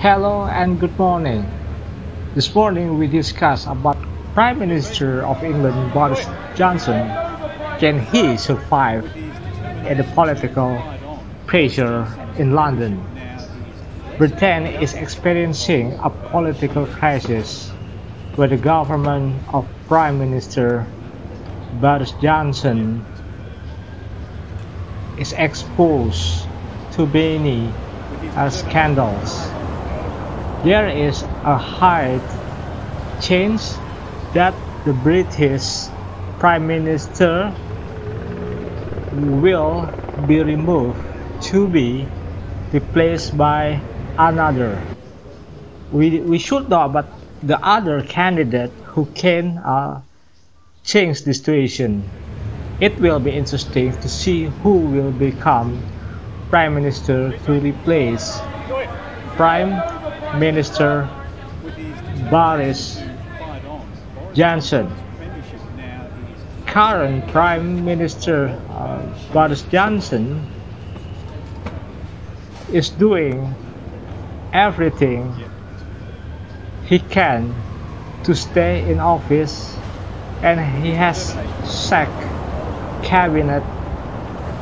Hello and good morning. This morning we discuss about Prime Minister of England Boris Johnson. Can he survive the political pressure in London? Britain is experiencing a political crisis where the government of Prime Minister Boris Johnson is exposed to many uh, scandals there is a high chance that the British Prime Minister will be removed to be replaced by another. We, we should know about the other candidate who can uh, change the situation. It will be interesting to see who will become Prime Minister to replace Prime Minister Boris Johnson. Current Prime Minister uh, Boris Johnson is doing everything he can to stay in office and he has sacked cabinet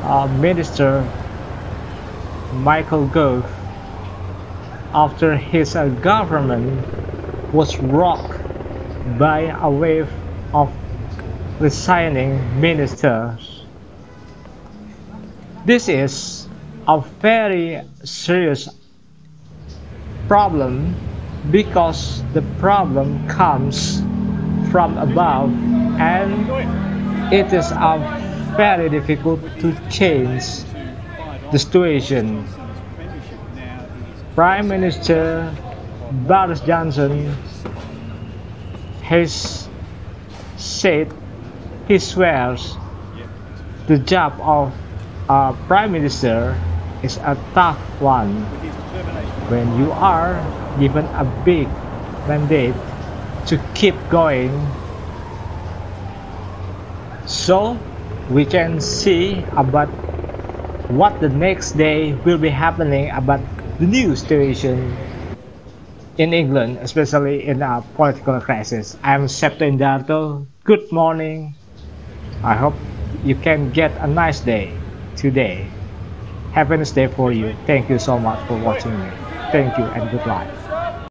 uh, minister Michael Gove after his government was rocked by a wave of resigning ministers. This is a very serious problem because the problem comes from above and it is uh, very difficult to change the situation Prime Minister Boris Johnson has said he swears the job of a Prime Minister is a tough one when you are given a big mandate to keep going. So we can see about what the next day will be happening about the new situation in England, especially in a political crisis. I'm Septo Indarto. Good morning. I hope you can get a nice day today. Have a nice day for you. Thank you so much for watching me. Thank you and good goodbye.